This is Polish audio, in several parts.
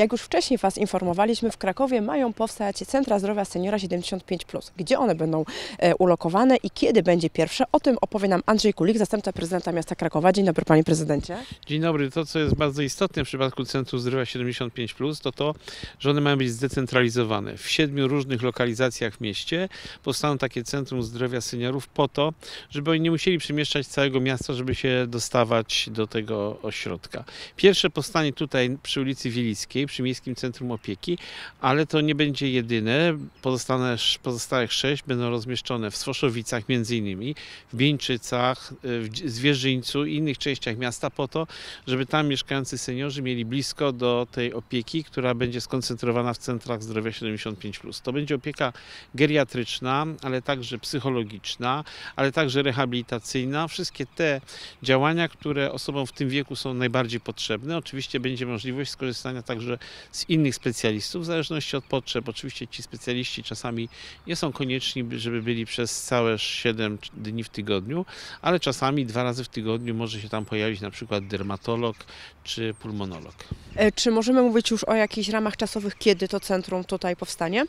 Jak już wcześniej Was informowaliśmy, w Krakowie mają powstać Centra Zdrowia Seniora 75+. Gdzie one będą e, ulokowane i kiedy będzie pierwsze? O tym opowie nam Andrzej Kulik, zastępca prezydenta miasta Krakowa. Dzień dobry Panie Prezydencie. Dzień dobry. To, co jest bardzo istotne w przypadku Centrum Zdrowia 75, to to, że one mają być zdecentralizowane. W siedmiu różnych lokalizacjach w mieście powstaną takie Centrum Zdrowia Seniorów po to, żeby oni nie musieli przemieszczać całego miasta, żeby się dostawać do tego ośrodka. Pierwsze powstanie tutaj przy ulicy Wielickiej, przy Miejskim Centrum Opieki, ale to nie będzie jedyne. Pozostane, pozostałych sześć będą rozmieszczone w Swoszowicach między innymi, w Bieńczycach, w Zwierzyńcu i innych częściach miasta po to, żeby tam mieszkający seniorzy mieli blisko do tej opieki, która będzie skoncentrowana w centrach zdrowia 75+. To będzie opieka geriatryczna, ale także psychologiczna, ale także rehabilitacyjna. Wszystkie te działania, które osobom w tym wieku są najbardziej potrzebne. Oczywiście będzie możliwość skorzystania także z innych specjalistów, w zależności od potrzeb. Oczywiście ci specjaliści czasami nie są konieczni, żeby byli przez całe 7 dni w tygodniu, ale czasami dwa razy w tygodniu może się tam pojawić na przykład dermatolog czy pulmonolog. E, Czy możemy mówić już o jakichś ramach czasowych, kiedy to centrum tutaj powstanie?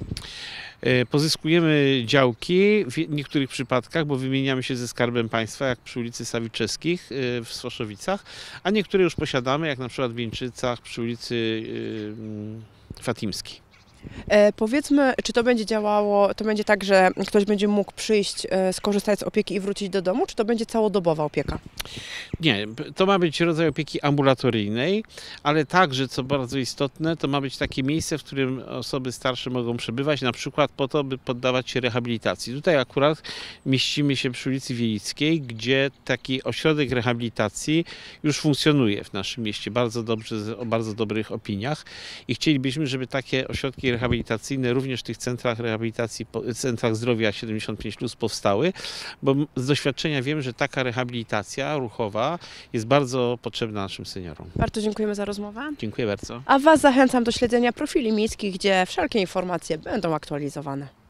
E, Pozyskujemy działki w niektórych przypadkach, bo wymieniamy się ze Skarbem Państwa, jak przy ulicy Sawiczewskich e, w Swoszowicach, a niektóre już posiadamy, jak na przykład w Wieńczycach przy ulicy mm, Fatimskiej. E, powiedzmy, czy to będzie działało, to będzie tak, że ktoś będzie mógł przyjść, e, skorzystać z opieki i wrócić do domu, czy to będzie całodobowa opieka? Nie, to ma być rodzaj opieki ambulatoryjnej, ale także, co bardzo istotne, to ma być takie miejsce, w którym osoby starsze mogą przebywać, na przykład po to, by poddawać się rehabilitacji. Tutaj akurat mieścimy się przy ulicy Wielickiej, gdzie taki ośrodek rehabilitacji już funkcjonuje w naszym mieście, bardzo dobrze, o bardzo dobrych opiniach i chcielibyśmy, żeby takie ośrodki rehabilitacyjne również w tych centrach rehabilitacji, centrach zdrowia 75 plus powstały, bo z doświadczenia wiem, że taka rehabilitacja ruchowa jest bardzo potrzebna naszym seniorom. Bardzo dziękujemy za rozmowę. Dziękuję bardzo. A Was zachęcam do śledzenia profili miejskich, gdzie wszelkie informacje będą aktualizowane.